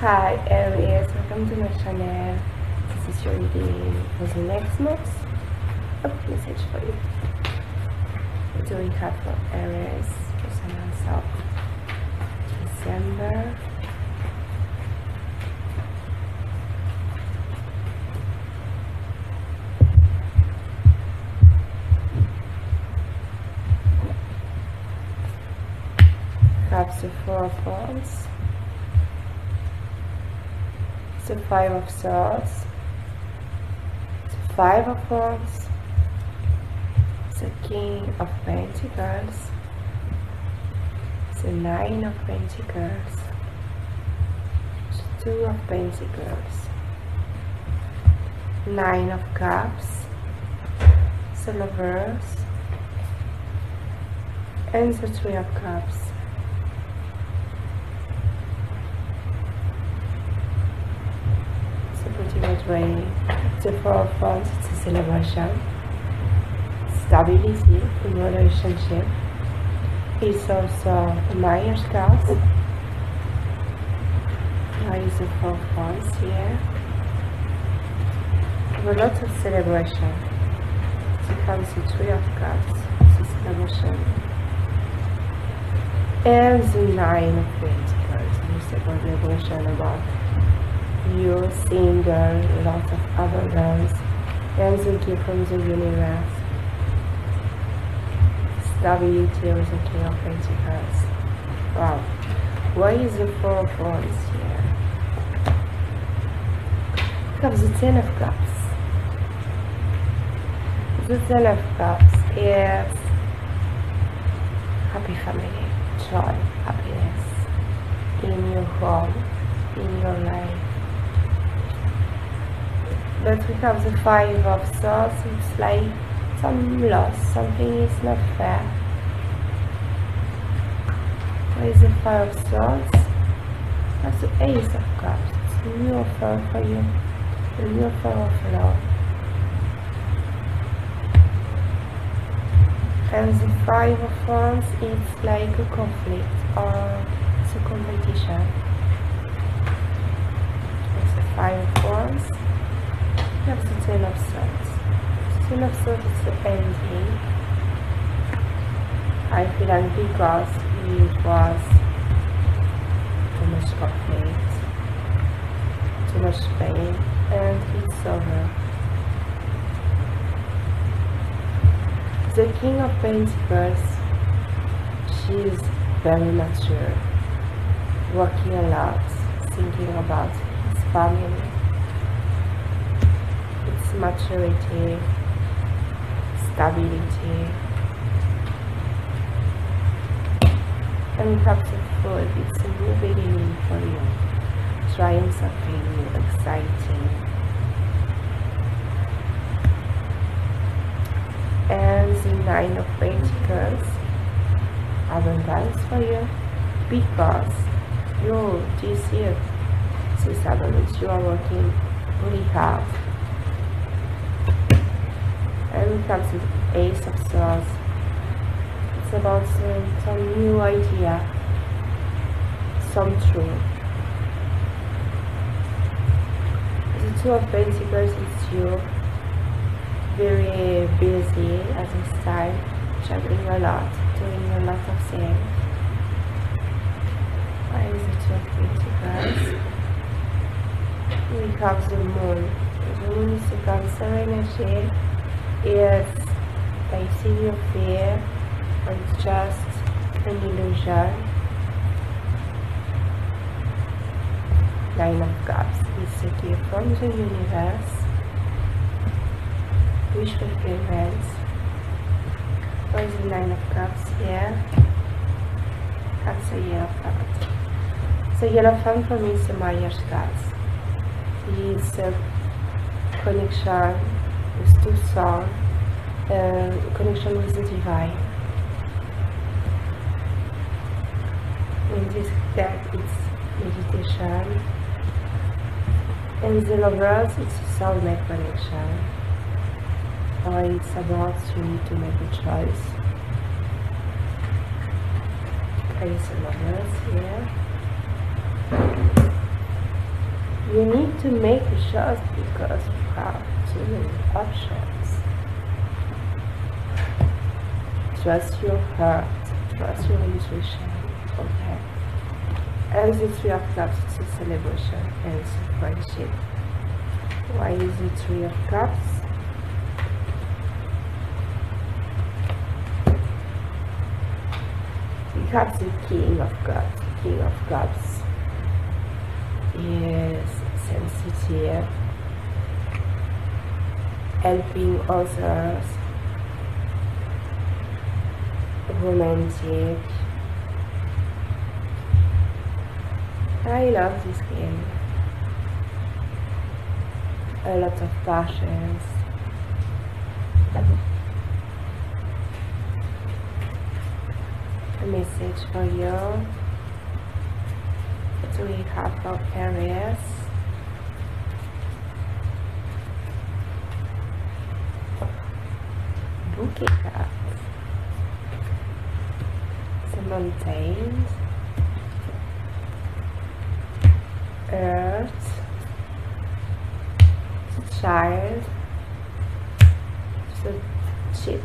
Hi Aries, welcome to my channel. This is your reading for the next month. A message for you. What do we have for Aries month December? Have the Four of Wands. The Five of Swords, the Five of Wands, the King of Pentacles, the Nine of Pentacles, the Two of Pentacles, Nine of Cups, the Lovers, and the Three of Cups. Way the it's a celebration, stability in relationship. It's also Myers card. Why is the Four Wands here? a lot of celebration. It comes the Three of Cups, celebration. And the Nine of Pentacles, it's a celebration about you single, lots of other the gift from the universe. Stability with the King of Pentacles. Wow. Why is the Four of Wands here? Because the Ten of Cups. The Ten of Cups is happy family, joy, happiness in your home, in your life we have the five of swords it's like some loss something is not fair. Where is the five of swords? That's the ace of cups it's a new offer for you a new offer of love. And the five of wands it's like a conflict or it's a competition. It's the five of wands that's the Ten of Swords. Ten of Swords is the ending. I feel like because it was too much conflict, too much pain, and it's over. The King of Pentacles, she's very mature, working a lot, thinking about his family, maturity, stability, and perhaps food. It's a new beginning for you. Trying something new, exciting. And the Nine of Pentacles, abundance for you, because you, this year, this abundance, you are working really hard and comes with Ace of Swords. It's about uh, some new idea, some truth. The Two of Pentacles is you, very busy at this time, juggling a lot, doing a lot of things. Why is the Two of Pentacles? We have the Moon. The Moon is the Cancer energy is basically a fear or it's just an illusion. Nine of Cups is a gift from the universe. Wish fulfillment. What is the Nine of Cups here? That's a Hierophant. So Hierophant for me is the Myers card. It's a connection to soul, uh, connection with the divine. In this that it's meditation. and the lovers, it's a soulmate connection. Or it's about you need to make a choice. Place the lovers here. You need to make a choice because many options. Trust your heart, trust your intuition. Okay. And the three of cups, a celebration and a friendship. Why is it three of cups? We have the king of cups. The king of cups is sensitive, helping others, romantic. I love this game. A lot of passions. A message for you. What do we have Bouquet cards. The mountains. Earth. The child. The ship.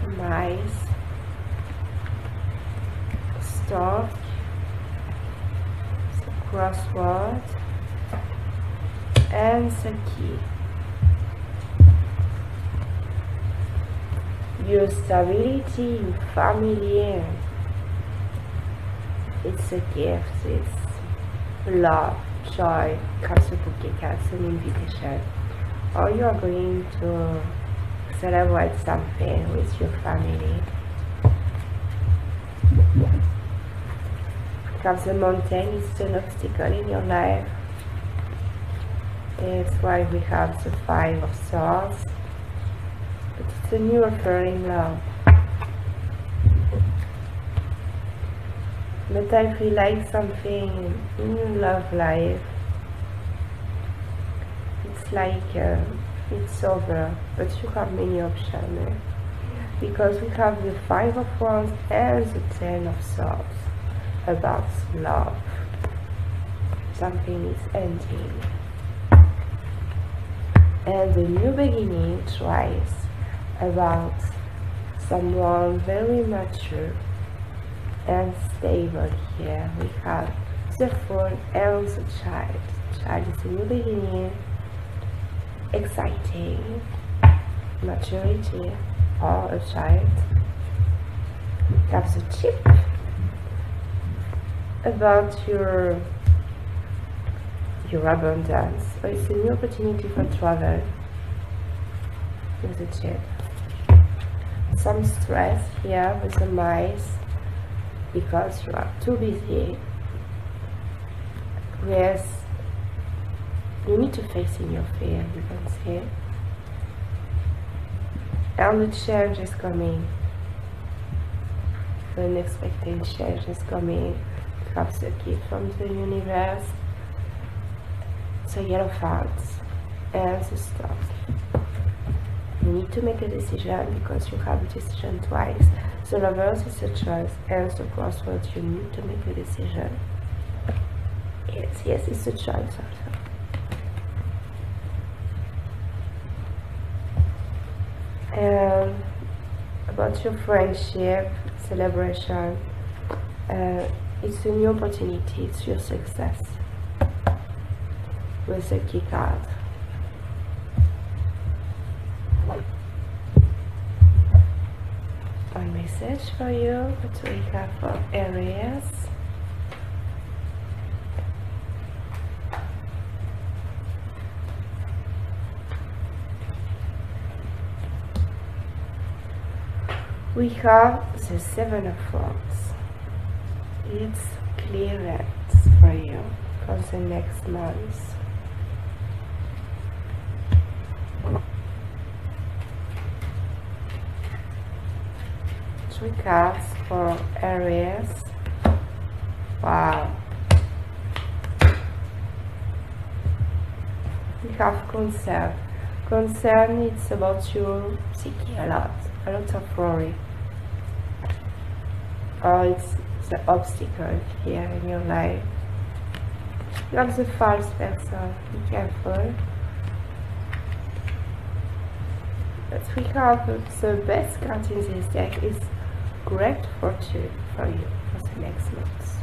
The mice. Stork. The crossroad. And the key. Your stability, your family, it's a gift, it's love, joy, a bouquet, an invitation. Or you are going to celebrate something with your family. A mountain, it's an obstacle in your life. It's why we have the five of swords. But it's a new offering love. But I feel like something in your love life. It's like uh, it's over, but you have many options. eh? Because we have the five of wands and the ten of swords about love. Something is ending. And the new beginning tries about someone very mature and stable here. We have the fool and the child. Child is a new beginning, exciting, maturity, or a child. Have the ship about your your abundance. or it's a new opportunity for travel with the ship some stress here with the mice because you are too busy. With you need to face in your fear you can see. And the change is coming. The unexpected change is coming. Perhaps a gift from the universe. So yellow fans and the stork you need to make a decision because you have a decision twice. So lovers is a choice, and the crossroads you need to make a decision. Yes, yes, it's a choice also. And about your friendship celebration, uh, it's a new opportunity. It's your success with the key card. Message for you what we have for Aries. We have the seven of wands. It's clearance for you for the next month three cards for Aries. Wow. We have concern. Concern it's about your psyche a lot, a lot of worry. Or it's the obstacle here in your life. Are the false person. Be careful. The three cards, the best card in this deck is great fortune for you for the next month.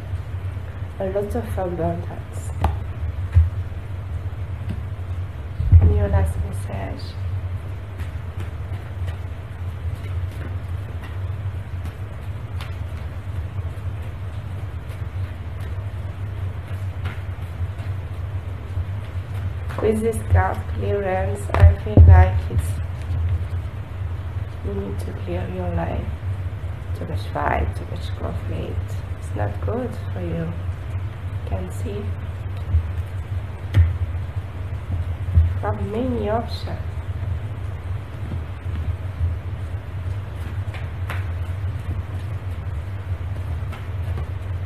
A lot of abundance. And your last message. with this card clearance I feel like it's you need to clear your life too much fight too much conflict it's not good for you. Can see. Have many options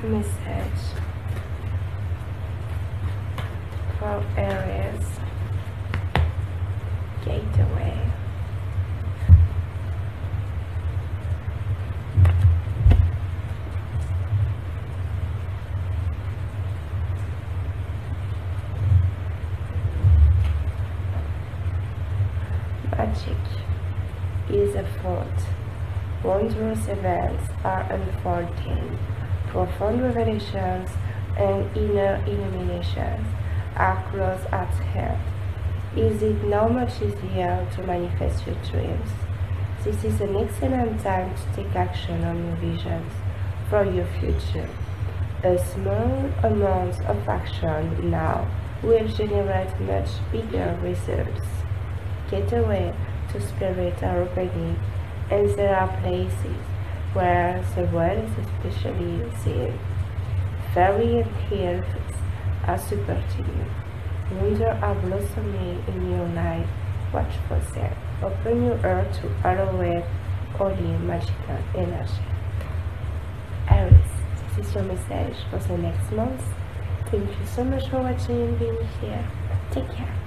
message. For Aries wondrous events are unfolding profound revelations and inner illuminations are close at hand. Is it now much easier to manifest your dreams? This is an excellent time to take action on your visions for your future. A small amount of action now will generate much bigger results. Get away to spirit are opening and there are places where the world is especially seen. Fairy and elves are supporting you. Wonder are blossoming in your life. Watch for them. Open your heart to allowing holy magical energy. Aries, this is your message for the next month. Thank you so much for watching and being here. Take care.